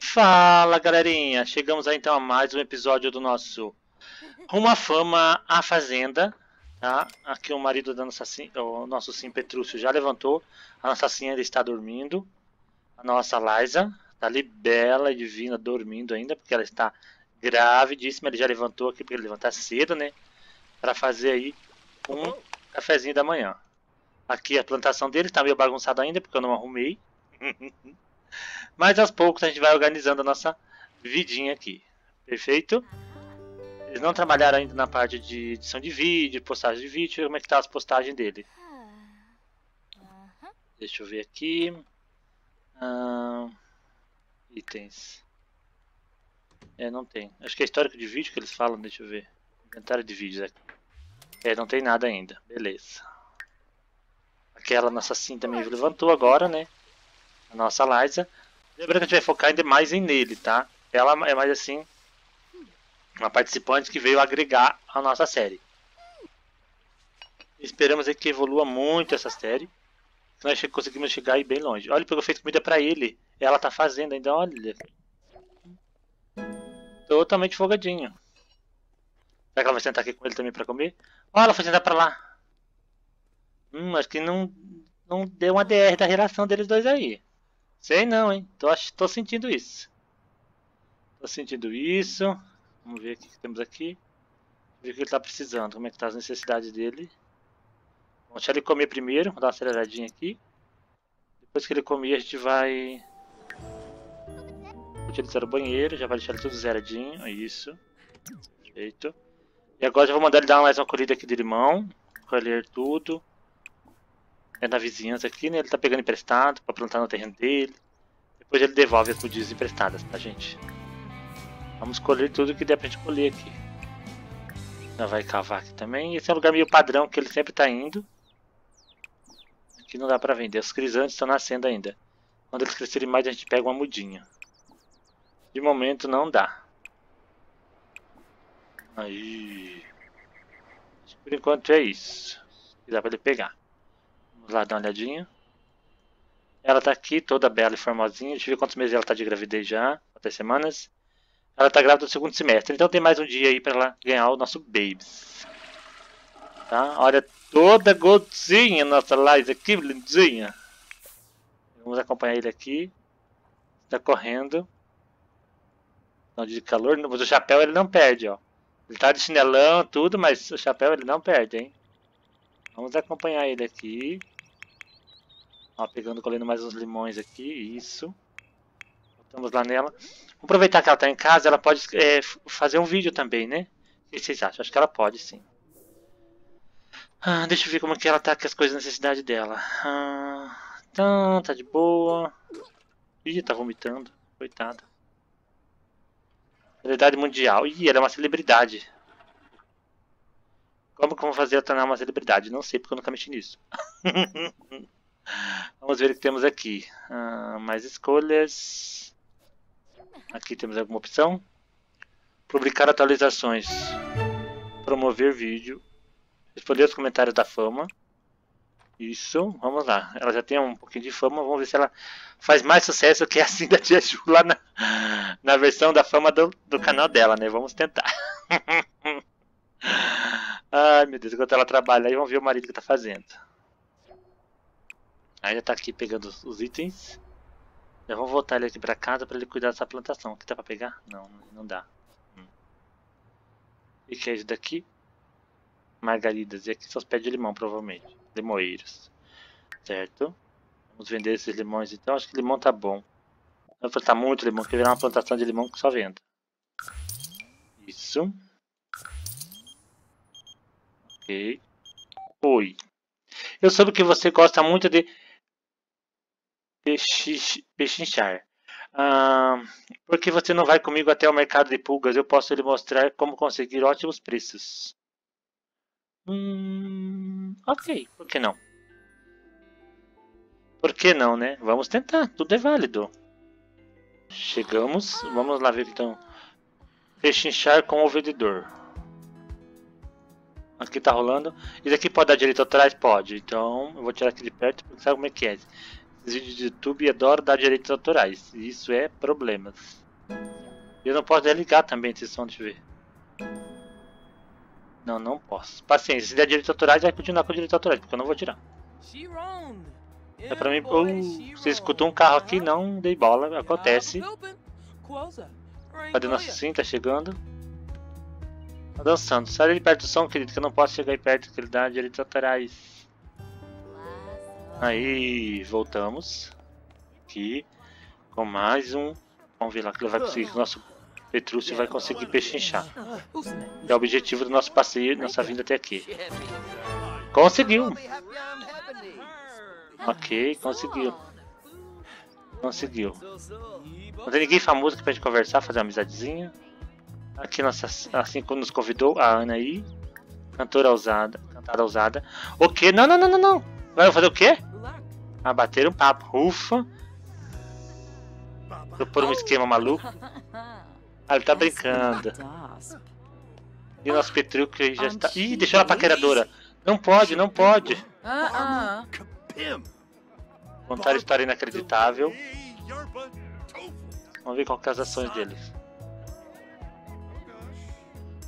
Fala galerinha, chegamos aí então a mais um episódio do nosso à Fama, a Fazenda, tá? Aqui o marido da nossa sim, o nosso sim Petrúcio já levantou, a nossa sim ainda está dormindo, a nossa Liza tá ali bela e divina dormindo ainda, porque ela está gravidíssima, ele já levantou aqui porque ele levanta cedo, né? Para fazer aí um cafezinho da manhã. Aqui a plantação dele está meio bagunçada ainda porque eu não arrumei. Mas aos poucos a gente vai organizando a nossa vidinha aqui. Perfeito? Eles não trabalharam ainda na parte de edição de vídeo, postagem de vídeo. Como é que tá as postagens dele. Deixa eu ver aqui. Ah, itens. É, não tem. Acho que é histórico de vídeo que eles falam, deixa eu ver. Inventário de vídeos aqui. É, não tem nada ainda. Beleza. Aquela nossa sim também levantou agora, né? A nossa Liza. Lembrando que a gente vai focar ainda mais em nele, tá? Ela é mais assim, uma participante que veio agregar a nossa série. Esperamos aí que evolua muito essa série. Que nós conseguimos chegar aí bem longe. Olha, pegou feito comida pra ele. Ela tá fazendo ainda, olha. Totalmente folgadinho. Será que ela vai sentar aqui com ele também pra comer? Olha, ela foi sentar pra lá. Hum, acho que não, não deu uma DR da relação deles dois aí. Sei não, hein? Tô, tô sentindo isso. Tô sentindo isso. Vamos ver o que temos aqui. Ver o que ele tá precisando, como é que tá as necessidades dele. Vamos deixar ele comer primeiro, vou dar uma aceleradinha aqui. Depois que ele comer, a gente vai utilizar o banheiro, já vai deixar ele tudo zeradinho, isso. Perfeito. E agora já vou mandar ele dar mais uma colhida aqui de limão, colher tudo. É na vizinhança aqui, né? Ele tá pegando emprestado pra plantar no terreno dele. Depois ele devolve as mudias emprestadas, tá, gente? Vamos colher tudo que der pra gente colher aqui. Já vai cavar aqui também. Esse é um lugar meio padrão que ele sempre tá indo. Aqui não dá pra vender. Os crisantes estão nascendo ainda. Quando eles crescerem mais, a gente pega uma mudinha. De momento não dá. Aí. Por enquanto é isso. Dá pra ele pegar. Vamos lá dar uma olhadinha. Ela tá aqui toda bela e formosinha. Deixa eu ver quantos meses ela tá de gravidez já. Quantas semanas. Ela tá grávida do segundo semestre. Então tem mais um dia aí pra ela ganhar o nosso Babes. Tá? Olha toda gotinha nossa Liza aqui, lindinha. Vamos acompanhar ele aqui. Tá correndo. Não de calor, mas o chapéu ele não perde, ó. Ele tá de chinelão, tudo, mas o chapéu ele não perde, hein? Vamos acompanhar ele aqui. Ó, pegando, colhendo mais uns limões aqui, isso. Voltamos lá nela. Vamos aproveitar que ela tá em casa, ela pode é, fazer um vídeo também, né? O que vocês acham? Acho que ela pode, sim. Ah, deixa eu ver como que ela tá com as coisas, necessidade dela. Ah, então, tá de boa. Ih, tá vomitando. Coitada. Celebridade mundial. Ih, ela é uma celebridade. Como que eu fazer ela tornar uma celebridade? Não sei, porque eu nunca mexi nisso. Vamos ver o que temos aqui. Ah, mais escolhas. Aqui temos alguma opção. Publicar atualizações. Promover vídeo. Responder os comentários da fama. Isso, vamos lá. Ela já tem um pouquinho de fama, vamos ver se ela faz mais sucesso que a Cinda Tia Ju lá na, na versão da fama do, do canal dela, né? Vamos tentar. Ai meu Deus, enquanto ela trabalha aí, vamos ver o marido que tá fazendo. Aí já tá aqui pegando os, itens. Já vamos voltar ele aqui pra casa pra ele cuidar dessa plantação. Aqui dá pra pegar? Não, não dá. Hum. E que é isso daqui? Margaridas. E aqui são os pés de limão, provavelmente. Limoeiros. Certo. Vamos vender esses limões então. Acho que limão tá bom. Vai plantar muito limão, que virar uma plantação de limão que só venda. Isso. Ok. Oi. Eu soube que você gosta muito de pechinchar. Ah, por que você não vai comigo até o mercado de pulgas? Eu posso lhe mostrar como conseguir ótimos preços. Hum, ok, por que não? Por que não, né? Vamos tentar, tudo é válido. Chegamos, vamos lá ver então. Pechinchar com o vendedor. Aqui tá rolando. Isso aqui pode dar direito atrás? Pode. Então eu vou tirar aqui de perto porque sabe como é que é. Esses vídeos de YouTube adoram dar direitos autorais. Isso é problemas. Eu não posso desligar também esse som de ver. Não, não posso. Paciência, se der direitos autorais, vai continuar com direitos autorais, porque eu não vou tirar. É pra mim. Uh, você escutou um carro aqui, não dei bola, acontece. Cadê nosso sim? Tá chegando. Tá dançando. Sai de perto do som, querido, que eu não posso chegar aí perto, que ele dá direitos autorais. Aí, voltamos. Aqui. Com mais um. Vamos ver lá que ele vai conseguir. que o Nosso Petrúcio vai conseguir pechinchar. É o objetivo do nosso passeio, nossa vinda até aqui. Conseguiu! Ok, conseguiu. Conseguiu. Não tem ninguém famoso pra gente conversar, fazer uma amizadezinha. Aqui nossa, assim como nos convidou a Ana aí. Cantora ousada. Cantada ousada. O que? Não, não, não, não, não. Vai fazer o quê? Ah, bater um papo. Ufa. Propor um esquema maluco. Ah, ele tá brincando. E o nosso Petruccio aí já está. Ih, deixou a paqueradora. Não pode, não pode. Contar história inacreditável. Vamos ver qual que é as ações deles.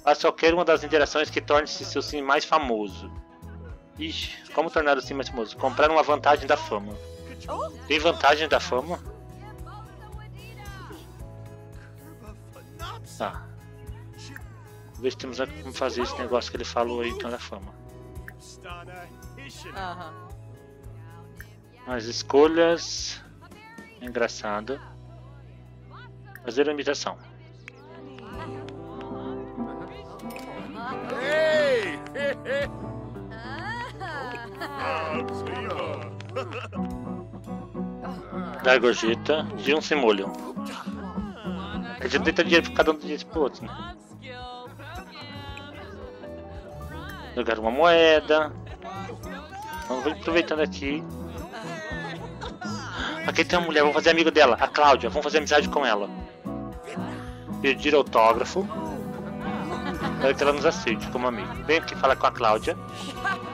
Faça qualquer uma das interações que torne-se seu sim mais famoso. Ixi, como tornar o sim mais famoso? Comprar uma vantagem da fama. Tem vantagem da fama? Tá. Ver se temos como fazer esse negócio que ele falou aí então da fama. As escolhas. Engraçado. Fazer a imitação. Da gorjeta de um simulho. A gente tenta dinheiro pra cada um disso pro outro, né? Jogar uma moeda. Vamos aproveitando aqui. Aqui tem uma mulher, vamos fazer amigo dela, a Cláudia. Vamos fazer amizade com ela. Pedir autógrafo. Quero que ela nos aceite como amigo. Vem aqui falar com a Cláudia.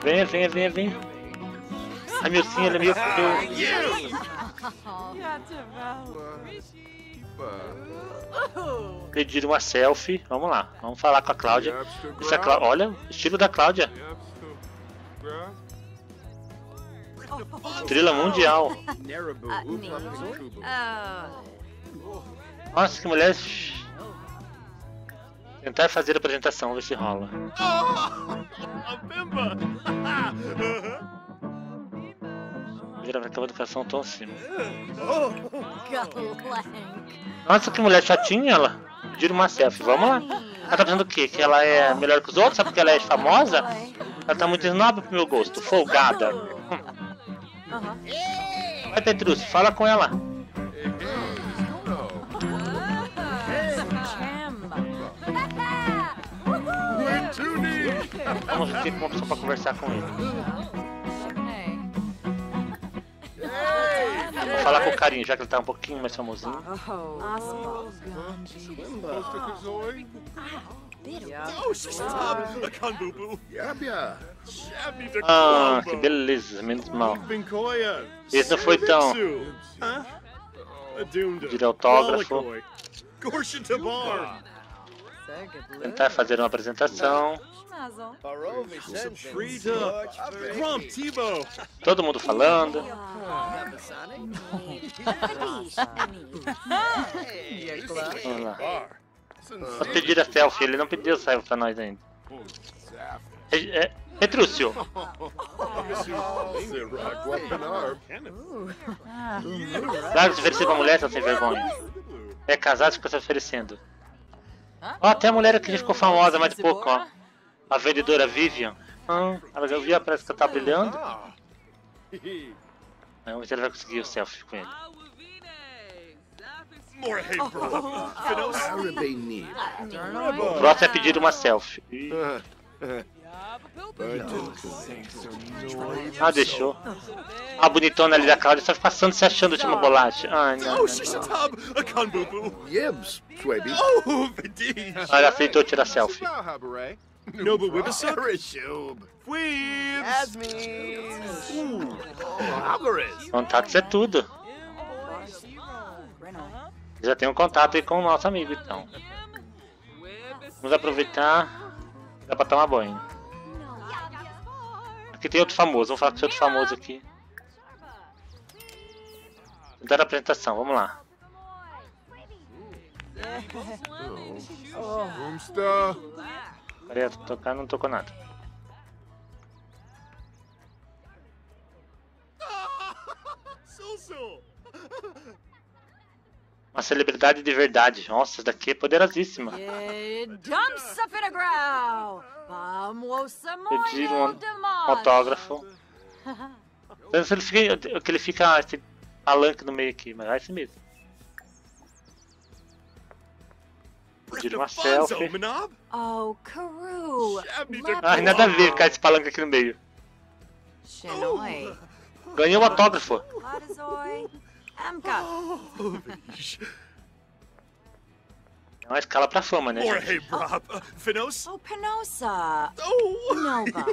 Venha, venha, venha, venha. Ai meu sim, ele é meio. Pedir uma selfie. Vamos lá, vamos falar com a Cláudia. Essa Clá... Olha, o estilo da Cláudia. Estrela mundial. Nossa, que mulher. Tentar fazer a apresentação, ver se rola. Vira pra cá, educação tão acima. Nossa, que mulher chatinha ela. Pediram uma selfie, vamos lá. Ela tá pensando o quê? Que ela é melhor que os outros? Sabe porque ela é famosa? Ela tá muito snob pro meu gosto, folgada. Vai, Petrúcio, fala com ela. Vamos ter uma pessoa pra conversar com ele. Vou falar com o carinho, já que ele tá um pouquinho mais famosinho. Ah, que beleza, menos mal. Esse não foi tão. Pedir autógrafo. Tentar fazer uma apresentação. Todo mundo falando. Vamos lá. Vou pedir a selfie, ele não pediu selfie pra nós ainda. É, é, Petrúcio! Larga se oferecer pra mulher, tá sem vergonha. É casado e fica se oferecendo. Ó, até a mulher aqui já ficou famosa mais de pouco, ó. A vendedora Vivian. Ah, ela já viu, parece que tá brilhando. Vamos ver se ela vai conseguir o selfie com ele. O próximo é pedir uma selfie. Ah, deixou. A bonitona ali da Cláudia só passando se achando de uma bolacha. Ai, não. não, não. Ah, ela aceitou tirar selfie. Asmes. Algorithm. Contatos é tudo. Já tem um contato aí com o nosso amigo, então. Vamos aproveitar. Dá pra tomar banho. Aqui tem outro famoso. Vamos falar com esse outro famoso aqui. Dar a apresentação, vamos lá. De tocar, não tocou nada. Uma celebridade de verdade. Nossa, essa daqui é poderosíssima. Pedir um autógrafo. Então, se ele fica, que ele fica esse palanque no meio aqui, mas é esse mesmo. Pedir uma selfie. Oh, Ai, nada a ver ficar esse palanque aqui no meio. Shinoi! Ganhei um autógrafo. Ladazoi! Amka! É uma escala pra fama, né? Or gente? hey, Rob. Uh, Finos. Oh, Penosa! Oh. Nova!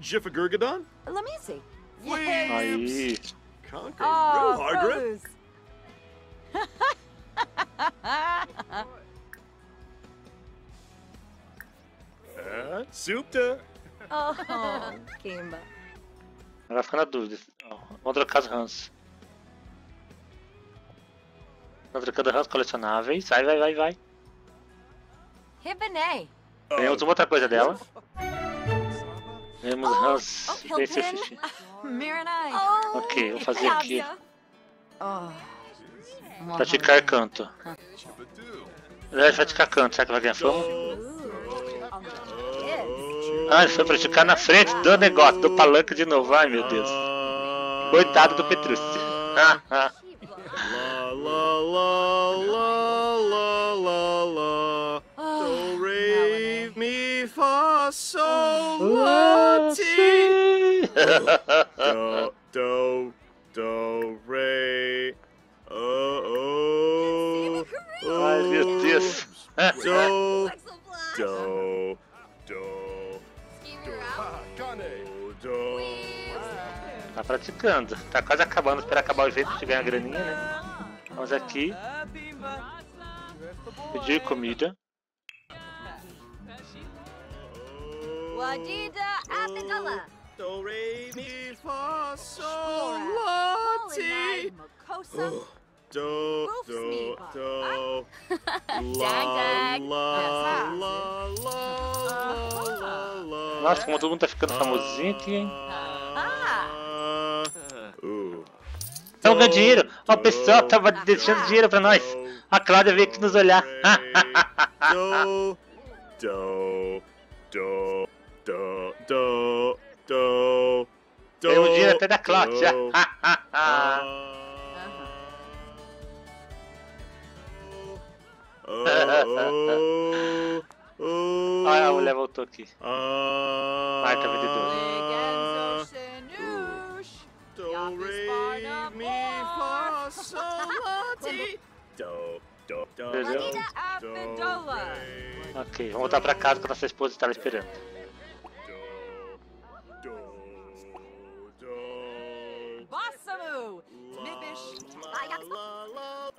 Jiffagurgadon. Lamisi! Aí. Conquer. Oh. Rose! Uh, Supta. Oh, Kimba! Agora fica na dúvida. Trocar os Hans. Vamos trocando Hans colecionáveis. Vai, vai, vai, vai. Hibine! Ganhamos uma outra coisa dela. Ganhamos Oh, Hans. oh, Hilton. suficiente. Miranai! Oh, Ok, vou fazer aqui. Oh. Praticar canto. Ele vai praticar canto. Será que vai ganhar fama? Ah, ele foi praticar na frente do negócio, do palanque de novo. Ai, meu Deus. Coitado do Petrúcio. Ah, ah. La la la la la la la. Do re mi fa sol la ti. Do do do re. Oh oh. Ai, meu Deus. Do do do do do. Tá praticando. Tá quase acabando. Esperar acabar o evento pra gente ganhar a graninha, né? Vamos aqui. Pedir comida. Wadida Abdullah! Do re mi fa sol la ti. Makosa! Do do. La la la la la. Nossa, como todo mundo tá ficando famosinho aqui, hein? Ganhando dinheiro. Ó, o pessoal tava deixando dinheiro pra nós. A Cláudia veio aqui nos olhar. Do do do do do do. Ganhamos dinheiro até da Cláudia. do. Oh, oh, Olha, a mulher voltou aqui. Ah, Marca vendedora. Entendeu? Ok, vamos voltar pra casa que a nossa esposa estava esperando. la.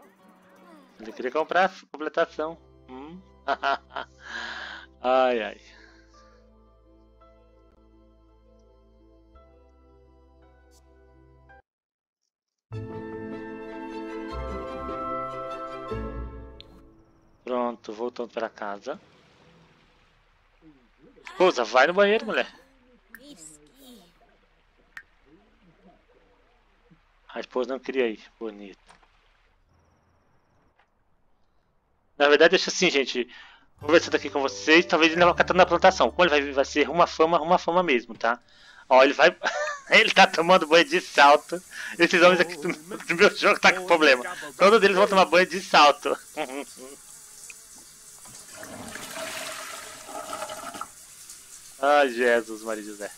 Ele queria comprar a completação. Hum. ai, ai. Pronto, voltando para casa. Esposa, vai no banheiro, mulher. A esposa não queria ir. Bonito. Na verdade, deixa assim, gente. Conversando aqui com vocês, talvez ele não catando na plantação. Como ele vai, vai ser uma fama, uma fama mesmo, tá? Ó, ele vai. ele tá tomando banho de salto. Esses homens aqui do, do meu jogo tá com problema. Todos eles vão tomar banho de salto. Ai, Jesus, Maria José.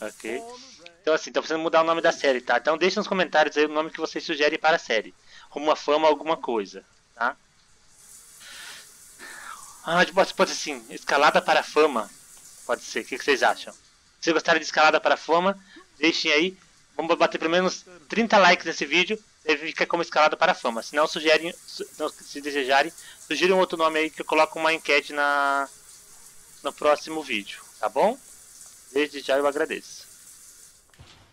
Ok. Então assim, tá precisando mudar o nome da série, tá? Então deixa nos comentários aí o nome que vocês sugerem para a série. Rumo à fama, alguma coisa, tá? Ah, pode, pode assim, escalada para a fama. Pode ser, o que, que vocês acham? Se vocês gostarem de escalada para a fama, deixem aí. Vamos bater pelo menos 30 likes nesse vídeo. Fica como escalada para a fama. Se não, sugerem, se desejarem, sugiram outro nome aí que eu coloco uma enquete na, no próximo vídeo. Tá bom? Desde já eu agradeço.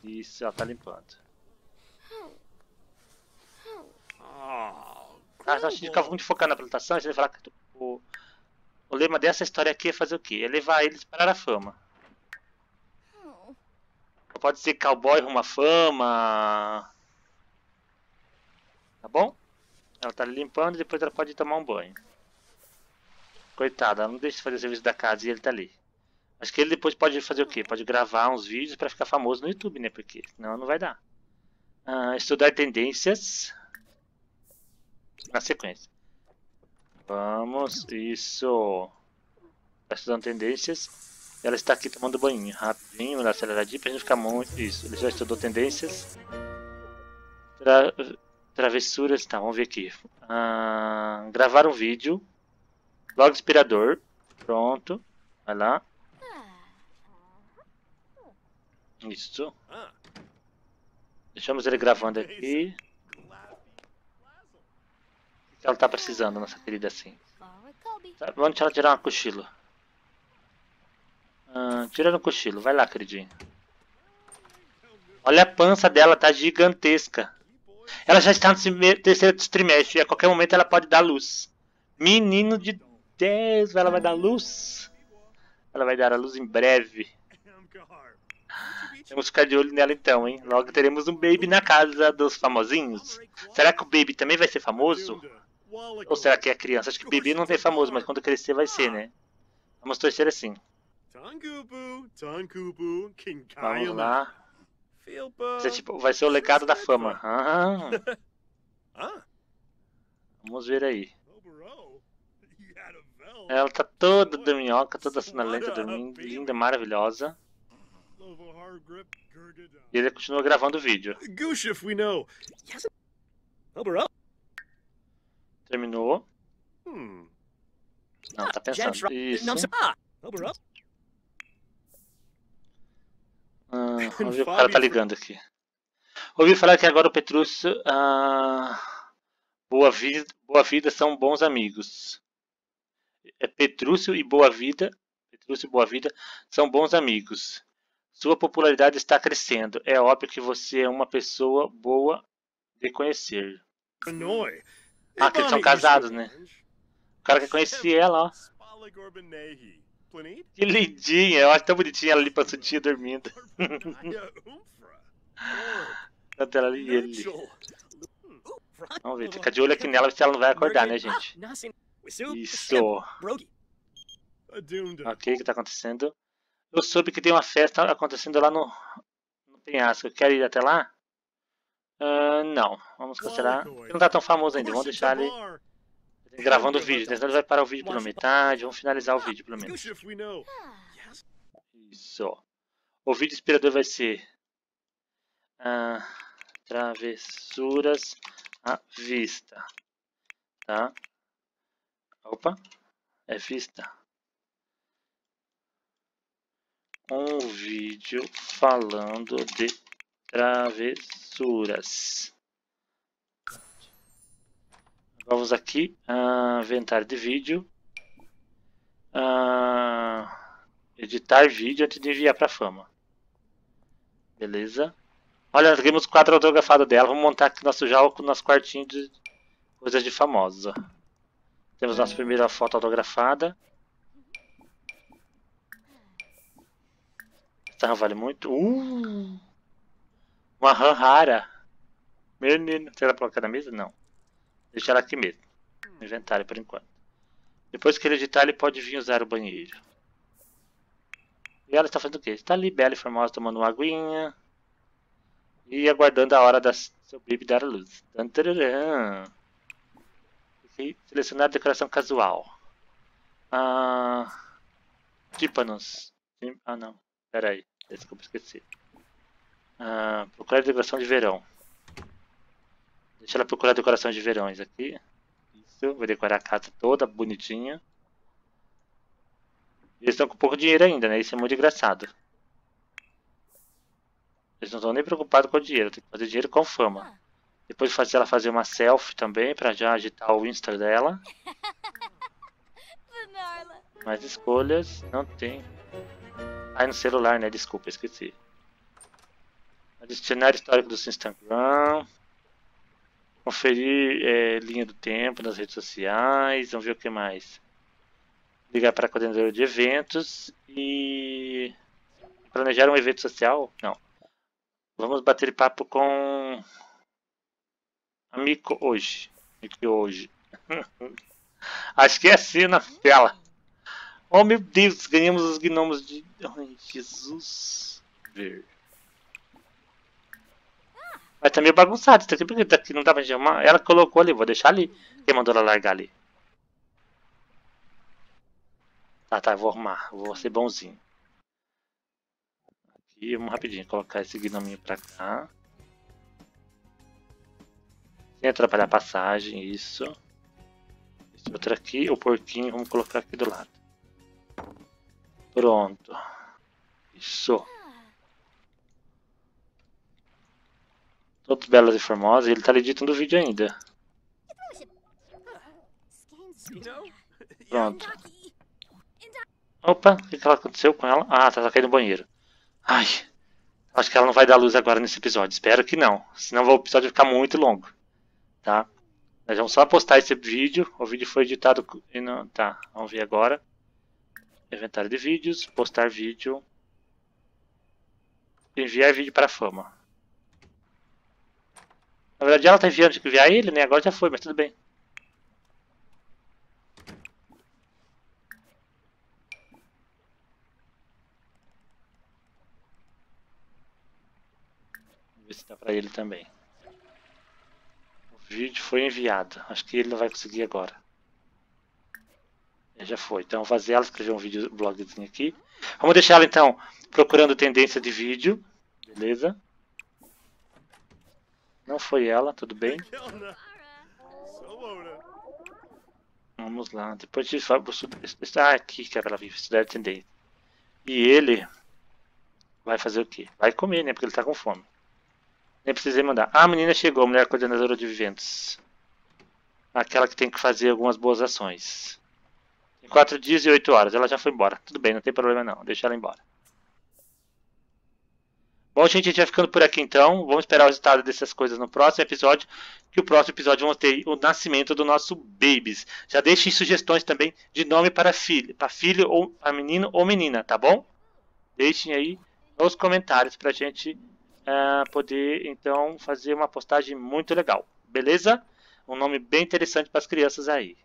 Isso, ela tá limpando. Ah, a gente ficava muito focado na apresentação, a gente vai falar que o, o lema dessa história aqui é fazer o quê? É levar eles para a fama. Pode ser cowboy rumo à fama. Bom? Ela tá limpando e depois ela pode tomar um banho. Coitada, ela não deixa de fazer o serviço da casa e ele tá ali. Acho que ele depois pode fazer o quê? Pode gravar uns vídeos para ficar famoso no YouTube, né? Porque senão não vai dar. Ah, estudar tendências na sequência. Vamos, isso. Tá estudando tendências. Ela está aqui tomando banho, rapidinho, aceleradinho, pra gente ficar muito. Isso, ele já estudou tendências. Tra... Travessuras, tá, vamos ver aqui. Ah, gravar um vídeo. Blog inspirador. Pronto. Vai lá. Isso. Deixamos ele gravando aqui. O que ela tá precisando, nossa querida assim? Tá, Vamos deixar ela tirar uma cochilo. Ah, tira no cochilo, vai lá, queridinho. Olha a pança dela, tá gigantesca. Ela já está no terceiro trimestre e a qualquer momento ela pode dar luz. Menino de Deus, ela vai dar luz. Ela vai dar a luz em breve. Temos que ficar de olho nela então, hein? Logo teremos um baby na casa dos famosinhos. Será que o baby também vai ser famoso? Ou será que é criança? Acho que o baby não é famoso, mas quando crescer vai ser, né? Vamos torcer assim. Vamos lá. Vai ser, tipo, vai ser o legado da fama. Ah, Ah, vamos ver aí. Ela tá toda dorminhoca, toda sonolenta, dormindo, linda, maravilhosa. E ele continua gravando o vídeo. Terminou. Hmm. Não, tá pensando. Isso. Ah, o que cara tá ligando aqui. Ouvi falar que agora o Petrúcio. Ah, Boa, vida, Boa Vida são bons amigos. É Petrúcio e Boa Vida. Petrúcio e Boa Vida são bons amigos. Sua popularidade está crescendo. É óbvio que você é uma pessoa boa de conhecer. Ah, que eles são casados, né? O cara quer conhecer ela, ó. Que lindinha. Eu acho tão bonitinha ela ali passudinha dormindo. Arbadaya Umfra. Tanto ela ali e ele. Vamos ver, fica de olho aqui nela se ela não vai acordar, né, gente? Isso. Adunda. Ok, o que tá acontecendo? Eu soube que tem uma festa acontecendo lá no, no penhasco. Eu quero ir até lá? Ah, não, vamos cancelar. Ele não tá tão famoso ainda, vamos deixar ele gravando o vídeo. né? Senão ele vai parar o vídeo pela metade, vamos finalizar o vídeo pelo menos. Isso. O vídeo inspirador vai ser ah, travessuras à vista, tá? Opa, é vista. Um vídeo falando de travessuras. Vamos aqui, ah, inventário de vídeo. Ah, editar vídeo antes de enviar para fama. Beleza. Olha, nós ganhamos o quadro autografado dela. Vamos montar aqui nosso já o nosso quartinho de coisas de famosos. Temos nossa primeira foto autografada. Essa RAM vale muito. Uh! Uma RAM rara. Menino. Será pra colocar na mesa? Não. Deixa ela aqui mesmo. No inventário por enquanto. Depois que ele editar, ele pode vir usar o banheiro. E ela está fazendo o quê? Está ali, bela e formosa, tomando uma aguinha. E aguardando a hora da seu baby dar a luz. Tararam. Ok, Selecionar decoração casual. Ah, tímpanos. Sim- Ah, não. Pera aí. Desculpa, esqueci. Ah, procurar decoração de verão. Deixa ela procurar decoração de verões aqui. Isso, vou decorar a casa toda bonitinha. Eles estão com pouco dinheiro ainda, né? Isso é muito engraçado. Eles não estão nem preocupados com o dinheiro, tem que fazer dinheiro com fama. Depois fazer ela fazer uma selfie também, pra já agitar o Insta dela. Mais escolhas, não tem. Ah, no celular, né? Desculpa, esqueci. Adicionar histórico do seu Instagram. Conferir é, linha do tempo nas redes sociais. Vamos ver o que mais. Ligar para a coordenadora de eventos e planejar um evento social? Não. Vamos bater papo com a Miko hoje. Miko hoje. Acho que é assim na tela. Oh meu Deus, ganhamos os gnomos de. Ai, Jesus. Ver. Mas tá meio bagunçado isso aqui, porque não dá pra chamar. Ela colocou ali, vou deixar ali. Quem mandou ela largar ali? Tá, tá, vou arrumar. Vou ser bonzinho. Aqui, vamos rapidinho colocar esse gnominho pra cá. Sem atrapalhar a passagem, isso. Esse outro aqui, o porquinho, vamos colocar aqui do lado. Pronto. Isso. Todos belas e formosas. Ele tá editando o vídeo ainda. Pronto. Opa, o que, que aconteceu com ela? Ah, tá, tá caindo no banheiro. Ai. Acho que ela não vai dar luz agora nesse episódio. Espero que não. Senão o episódio vai ficar muito longo. Tá? Nós vamos só postar esse vídeo. O vídeo foi editado. e não- Tá, vamos ver agora. Inventário de vídeos. Postar vídeo. Enviar vídeo para fama. Na verdade ela tá enviando, tinha que enviar ele, né? Agora já foi, mas tudo bem. Vamos ver se dá pra ele também. O vídeo foi enviado. Acho que ele não vai conseguir agora. Já foi. Então, fazer ela escrever um vídeo blogzinho aqui. Vamos deixar ela então procurando tendência de vídeo. Beleza? Não foi ela, tudo bem. Kelna. Solona. Vamos lá. Depois de está aqui que ela vive, estudar tendência. E ele vai fazer o quê? Vai comer, né? Porque ele tá com fome. Nem precisei mandar. Ah, a menina chegou, a mulher coordenadora de eventos. Aquela que tem que fazer algumas boas ações. Em 4 dias e 8 horas. Ela já foi embora. Tudo bem, não tem problema não. Deixa ela embora. Bom, gente, a gente vai ficando por aqui então. Vamos esperar o resultado dessas coisas no próximo episódio. Que o próximo episódio vamos ter o nascimento do nosso Babies. Já deixem sugestões também de nome para filho, para filho ou para menino ou menina, tá bom? Deixem aí nos comentários para a gente ah, poder então fazer uma postagem muito legal, beleza? Um nome bem interessante para as crianças aí.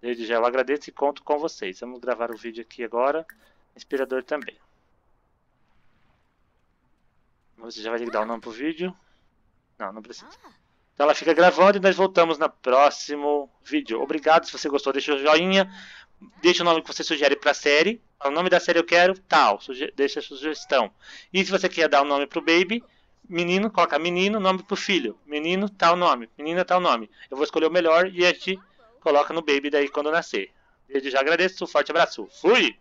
Desde já eu agradeço e conto com vocês. Vamos gravar o vídeo aqui agora. Inspirador também. Você já vai ter que dar o nome pro vídeo? Não, não precisa. Então ela fica gravando e nós voltamos no próximo vídeo. Obrigado, se você gostou, deixa o joinha. Deixa o nome que você sugere para a série. O nome da série eu quero, tal. Deixa a sugestão. E se você quer dar o um nome pro baby, menino, coloca menino, nome pro filho. Menino, tal nome. Menina, tal nome. Eu vou escolher o melhor e a gente coloca no baby daí quando nascer. Desde já agradeço, um forte abraço. Fui!